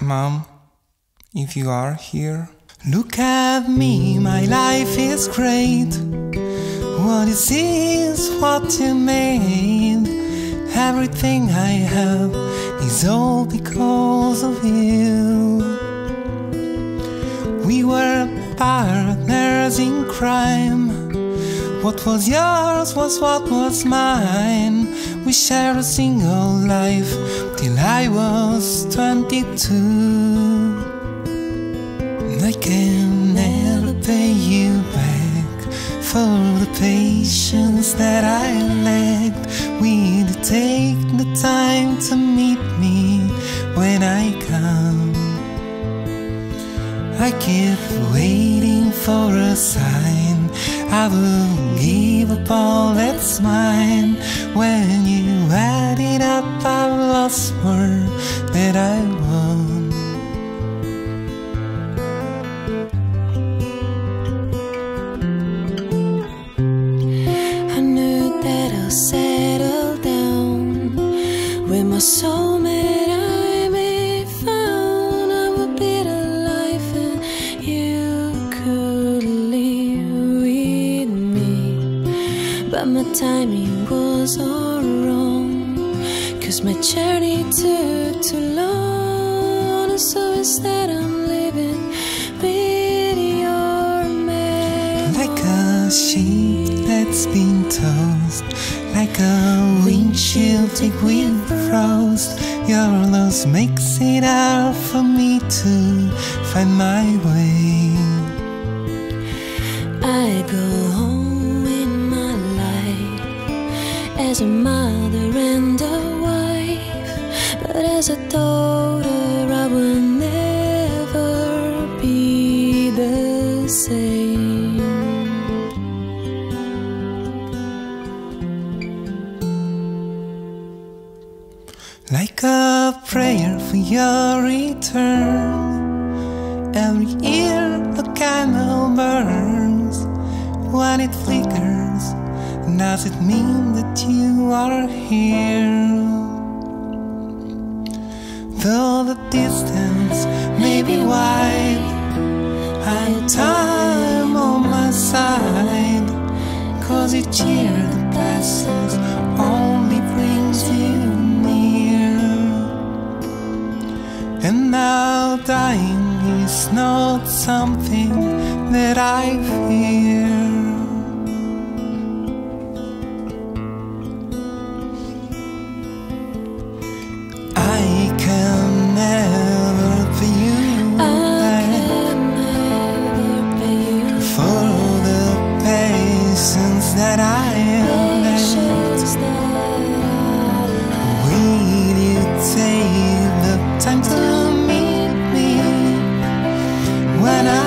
Mom, if you are here, look at me, my life is great. What you see is what you made. Everything I have is all because of you. We were partners in crime. What was yours was what was mine. We shared a single life till I was 22. I can never pay you back for the patience that I lacked. Will you take the time to meet me when I come? I keep waiting for a sign. I will give up all that's mine. When you add it up, I've lost more that I won. I knew that I'll settle down with my soulmate. Timing was all wrong. Cause my journey took too long. And so instead, I'm living with your man. Like a sheep that's been tossed like a windshield thick with frost. Your loss makes it hard for me to find my way. I go home as a mother and a wife, but as a daughter, I will never be the same. Like a prayer for your return. Every year a candle burns. When it flickers, does it mean that you are here? Though the distance may be wide, I have time on my side. Cause each year that passes only brings you near. And now dying is not something that I fear. That I am. Will you take the time to meet me when I?